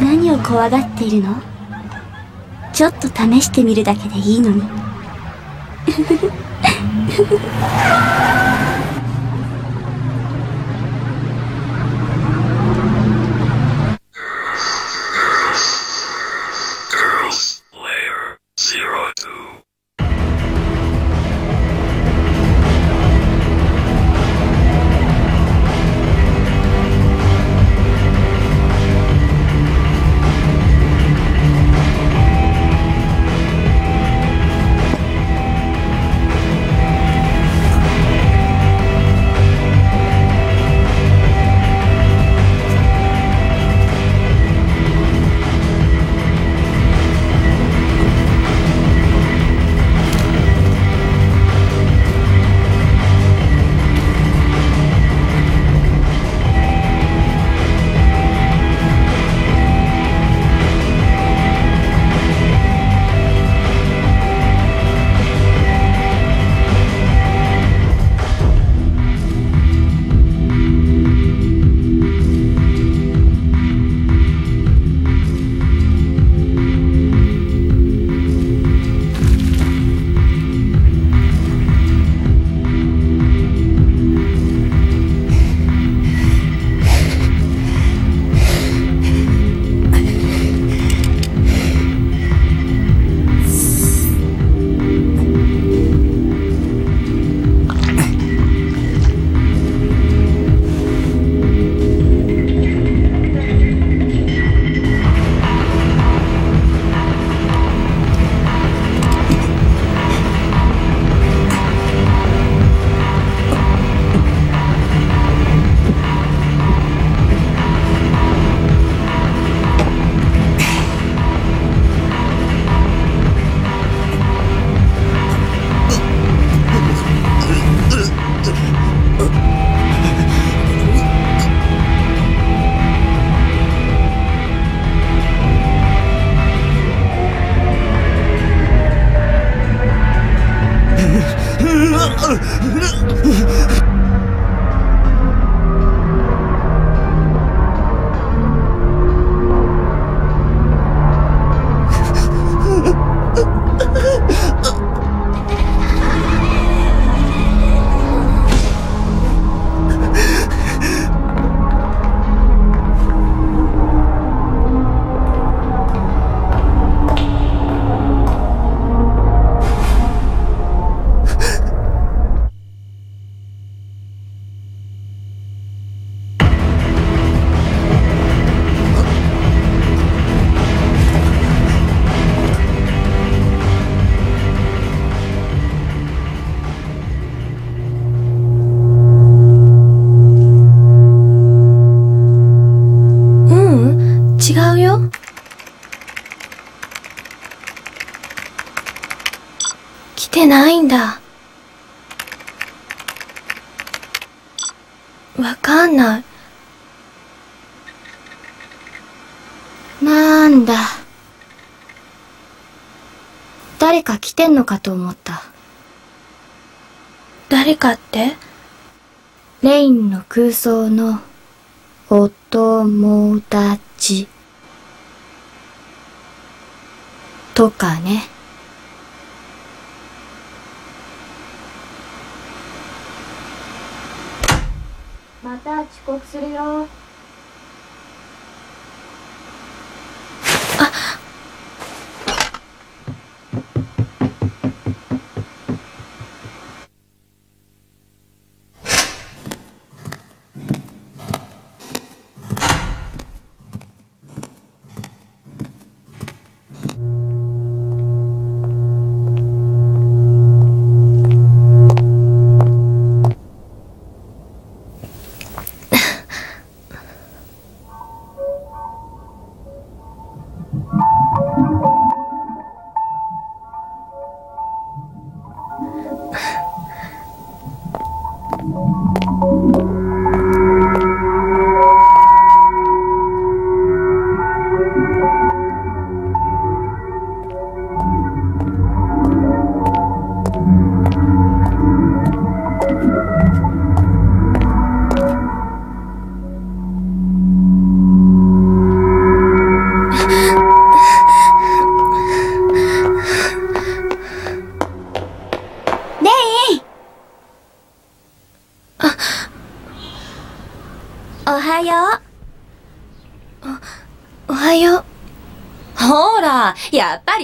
何を怖がっているの？ちょっと試してみるだけでいいのに。違か来てんのかと思った。誰かって？レインの空想のお友達とかね。また遅刻するよ。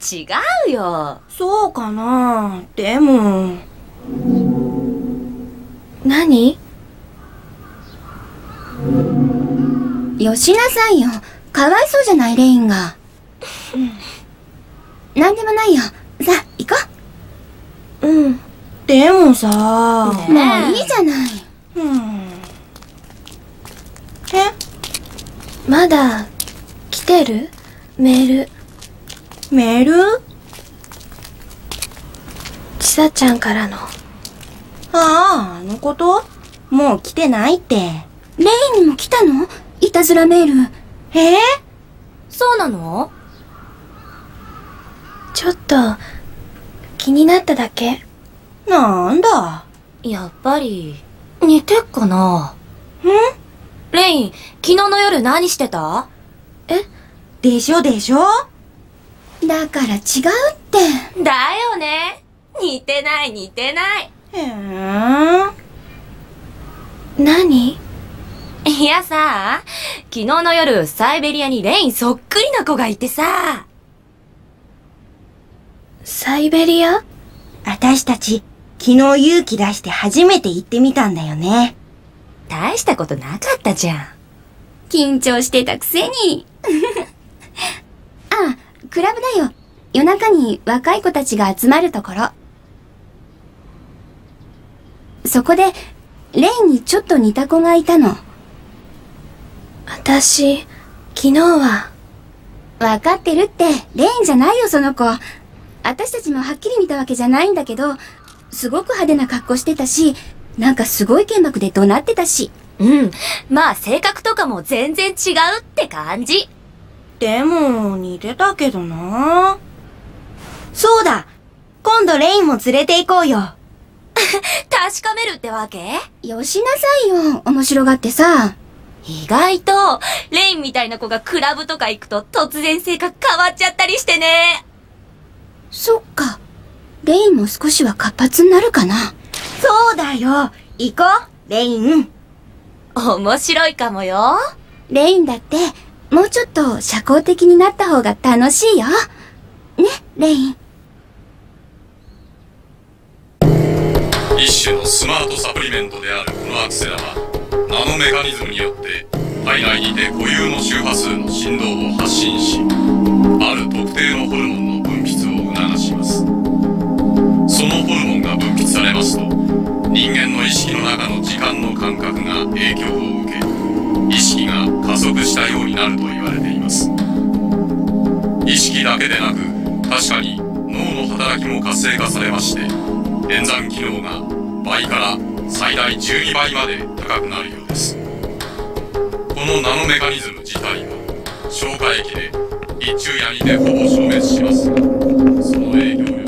違うよ。そうかなでも。何？よしなさいよ。かわいそうじゃない、レインが。なんでもないよ。さあ、行こうん。でもさ、う。もういいじゃない。うん。え？まだ来てる？メール。メール？ちさちゃんからの。ああ、あのこと？もう来てないって。レインにも来たの？いたずらメール。え？ー、そうなの？ちょっと気になっただけ。なんだ？やっぱり、似てっかな。ん？レイン、昨日の夜何してた？でしょでしょ？だから違うって。だよね。似てない似てない。へえ。何？いやさ、昨日の夜、サイベリアにレインそっくりな子がいてさ。サイベリア？私たち、昨日勇気出して初めて行ってみたんだよね。大したことなかったじゃん。緊張してたくせに。あ、クラブだよ。夜中に若い子たちが集まるところ。そこで、レインにちょっと似た子がいたの。私、昨日は、わかってるって、レインじゃないよ、その子。私たちもはっきり見たわけじゃないんだけど、すごく派手な格好してたし、なんかすごい剣幕で怒鳴ってたし。うん。まあ性格とかも全然違うって感じ。でも、似てたけどな。そうだ今度レインも連れて行こうよ。確かめるってわけ？よしなさいよ、面白がってさ。意外と、レインみたいな子がクラブとか行くと突然性格変わっちゃったりしてね。そっか。レインも少しは活発になるかな。そうだよ行こうレイン。面白いかもよ。レインだって、もうちょっと社交的になった方が楽しいよ。ね、レイン。一種のスマートサプリメントであるこのアクセラはナノメカニズムによって体内にて固有の周波数の振動を発信しある特定のホルモンの分泌を促しますそのホルモンが分泌されますと人間の意識の中の時間の感覚が影響を受けが加速したようになると言われています。意識だけでなく確かに脳の働きも活性化されまして演算機能が倍から最大12倍まで高くなるようです。このナノメカニズム自体は消化液で一昼夜にてほぼ消滅します。がその影響力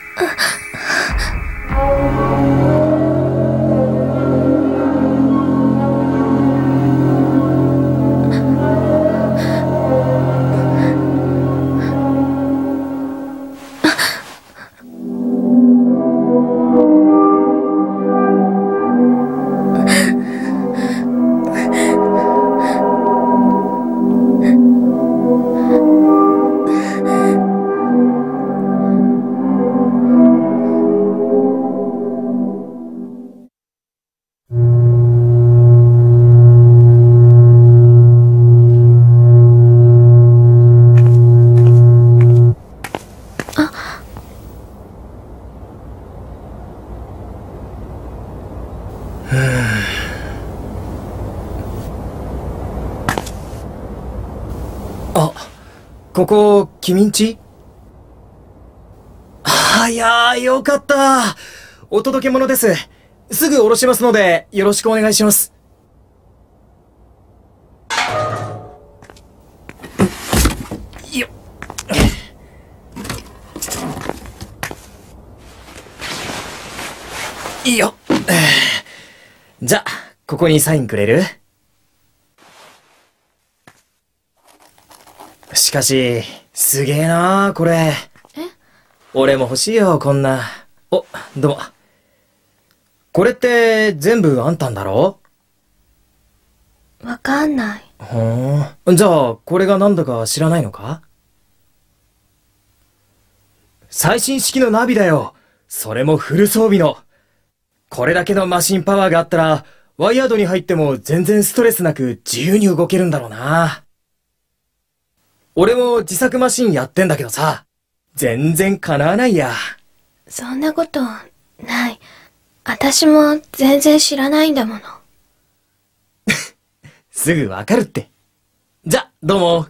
ここ、君んちあ、いやー、よかった。お届け物です。すぐ下ろしますので、よろしくお願いします。よっ。いいよ。じゃ、ここにサインくれる？しかし、すげえなこれ。俺も欲しいよ、こんな。お、どうも。これって、全部あんたんだろ？わかんない。ほーん。じゃあ、これが何だか知らないのか？最新式のナビだよ。それもフル装備の。これだけのマシンパワーがあったら、ワイヤードに入っても全然ストレスなく自由に動けるんだろうな。俺も自作マシンやってんだけどさ、全然叶わないや。そんなこと、ない。私も全然知らないんだもの。すぐわかるって。じゃ、どうも。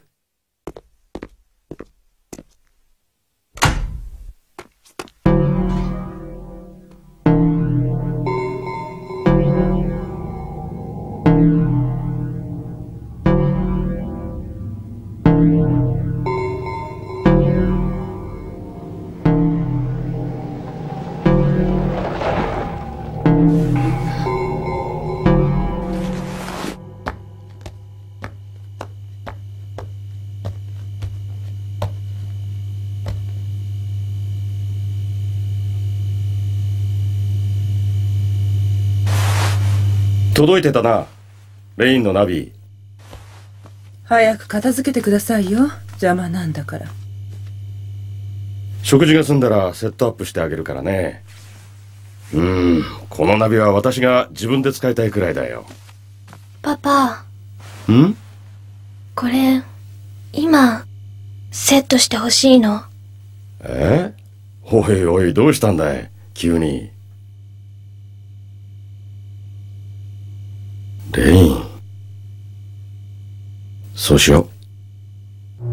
届いてたな。レインのナビ。早く片付けてくださいよ邪魔なんだから食事が済んだらセットアップしてあげるからね。うーん、このナビは私が自分で使いたいくらいだよ。パパ、ん？これ、今、セットしてほしいの。え？おいおい、どうしたんだい？急に。レイン。そうしよう。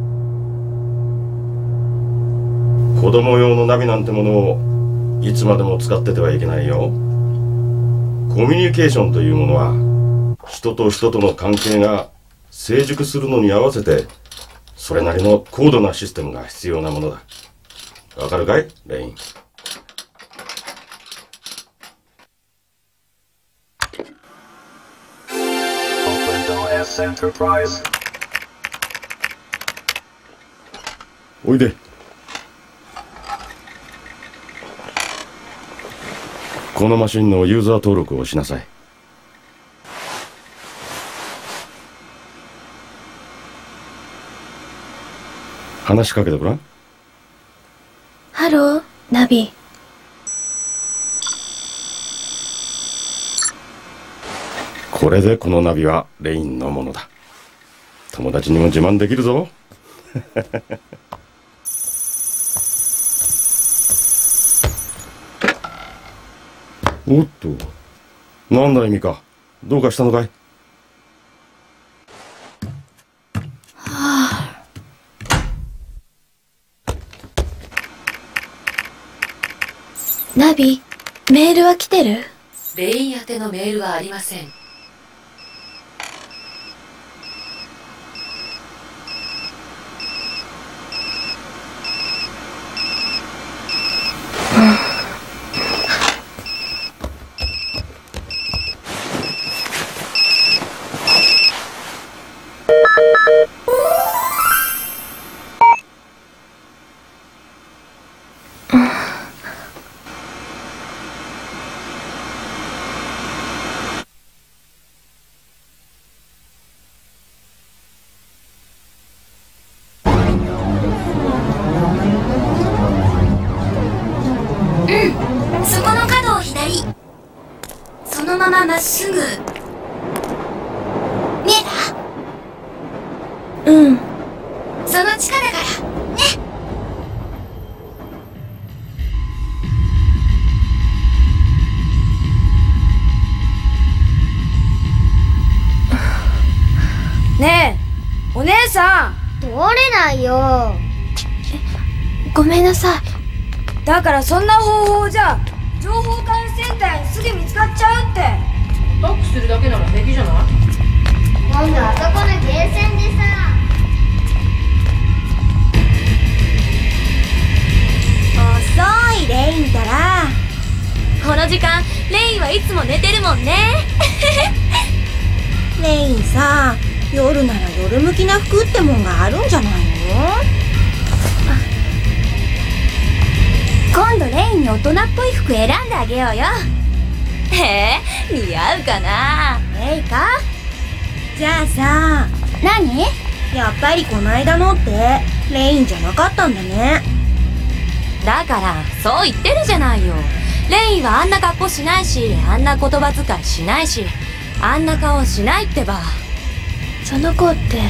子供用のナビなんてものをいつまでも使っててはいけないよ。コミュニケーションというものは人と人との関係が成熟するのに合わせてそれなりの高度なシステムが必要なものだ。わかるかいレイン？S Enterprise. おいで。このマシンのユーザー登録をしなさい。話しかけてごらん。ハロー、ナビ。これでこのナビはレインのものだ。友達にも自慢できるぞ。おっと。なんだいミカ。どうかしたのかい？ナビ、メールは来てる？レイン宛てのメールはありません。その地下だからね ねえ、お姉さん、通れないよ。ごめんなさい。だからそんな方法じゃ、情報管理センターにすぐ見つかっちゃうって。タックするだけなら平気じゃない？今度あそこのゲーセンでさ。遅いレインたら。この時間レインはいつも寝てるもんね。レインさ夜なら夜向きな服ってもんがあるんじゃないの？今度レインに大人っぽい服選んであげようよ。へえ似合うかな。えいか？じゃあさ何？やっぱりこの間のってレインじゃなかったんだねだからそう言ってるじゃないよ。レインはあんな格好しないしあんな言葉遣いしないしあんな顔しないってば。その子って、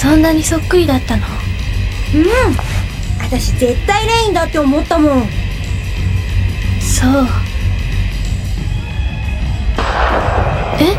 そんなにそっくりだったの？うん。私絶対レインだって思ったもん。そう。え？ジ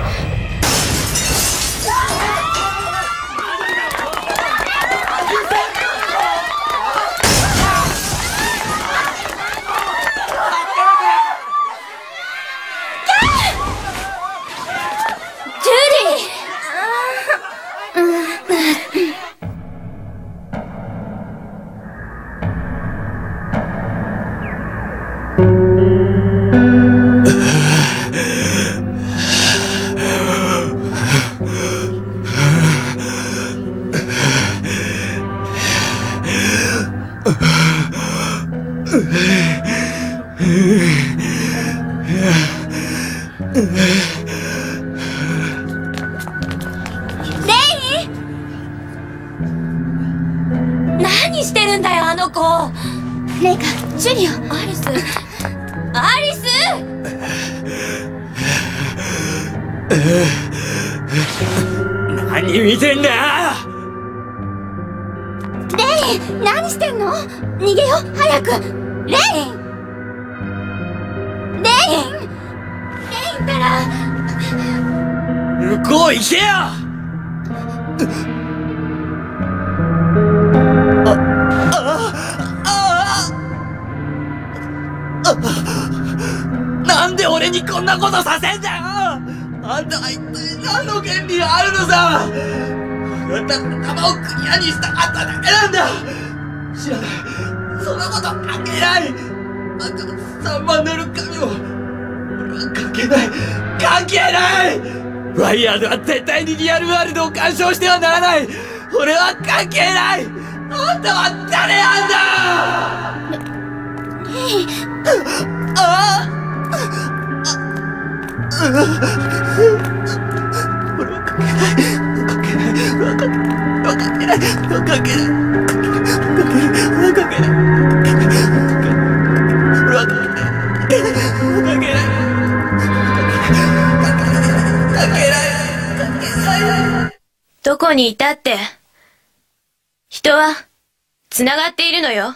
何してんの？逃げよ早く。レイン。レイン。レインたら。向こう行けよ。なんで俺にこんなことさせんだよあんたは一体何の権利があるのさあなたの頭をクリアにしたかっただけなんだ知らない。そんなこと関係ない。あんたの3万ネル紙も俺は関係ない。関係ない。ワイヤードは絶対にリアルワールドを干渉してはならない。俺は関係ない。あんたは誰なんだ。あどこにいたって、人は、つながっているのよ。